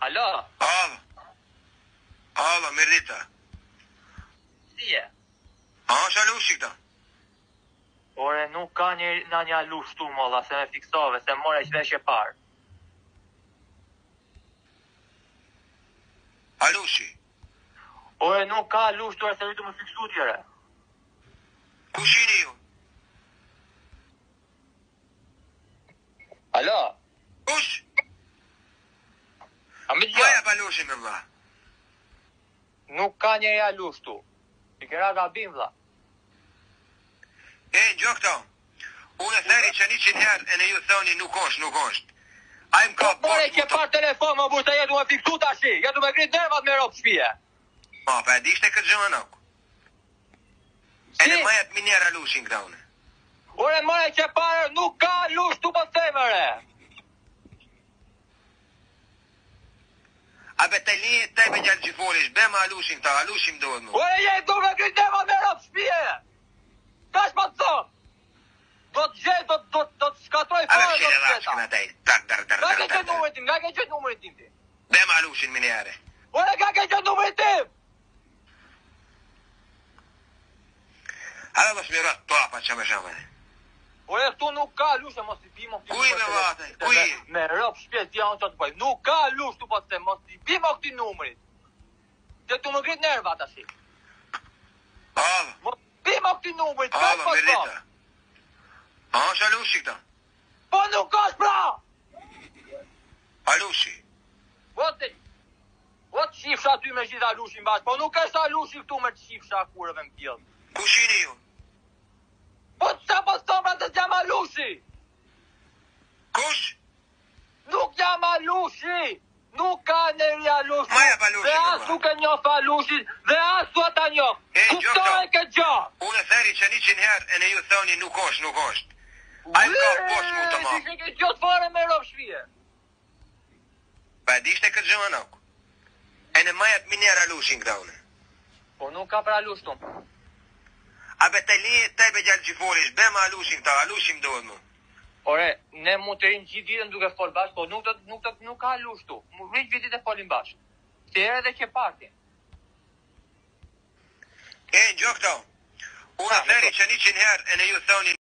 Alo? Alo. Alo, mirë dita. Si e? A, është alushi këta? Ore, nuk ka një nga një alë tu, mëlla, se me fiksove, se mora i shvesh e parë. Alë ushtë i? Ore, nuk ka alë ushtë tu, e se rritu më fiksu tjere. Kushtë i Më të gjithë. me pa vla? Nuk ka një ja tu. I ke ka bim, vla. E, gjo Unë e thëri që një që e në ju thoni nuk osh, nuk është. A im ka bërë... Po, po ke parë telefon, më bërë të jetu me fiktu të ashi. Jetu me gritë nërvat me ropë shpije. Po, pa po, e dishte këtë gjëmë nuk. Si? E në majet minjera lushin këta unë. Ure, mëre, që parë, nuk ka lushtu për po të themëre. A be të linje të tëjme gjallë që be më alushim ta alushim do në. Ure jetë du me këtë dema me rëpë shpije! Ka është të Do të gjej, do të shkatoj fërë, do të shkatoj A do të shkatoj fërë, tak, të shkatoj fërë, do të shkatoj fërë, do po, të shkatoj fërë, do të shkatoj fërë, do të shkatoj qëtë do të shkatoj fërë, do të shkatoj fërë, do të Po edhe këtu nuk ka lushë, mos i bimo këti numërë. Kuj me vate, kuj? Me, me rëpë shpjes janë që të bëjë. Nuk ka lushë, tu po pa se mos i bimo këti numërë. Dhe të më gritë nërë vata shi. Adhë. Mos i bimo këti numërë, të kanë pasë po A, shë alushi këta? Po nuk ka shë pra! Alushi. Po të, po të shifësha ty me gjitha alushi në bashkë, po nuk ka shë alushi këtu me të shifësha kurëve në pjëllë. Kushini ju? Po të sa po Alushi nuk ka nëri Alushi Maja pa Dhe as nuk e njo Alushi Dhe as duat a njo Kuto e këtë gjo Unë e theri që një qënë herë E në ju thoni nuk osh, nuk është, A i ka poshë mu të ma Si ke gjo të fare me ropë shvije Pa e dishte këtë në nuk E në majat minjer Alushi në këta unë. Po nuk ka pra Alushi tëm A be te li te be gjallë gjiforish Be ma Alushi në ta Alushi më dohet mu Ore, ne mund të rinë gjithë ditën duke folë bashkë, po nuk, të, nuk, të, nuk ka lushtu. Mund rinë gjithë ditën e folin bashkë. Të ere dhe që partin. E, në gjokëto, unë të që një qënë herë e në ju thoni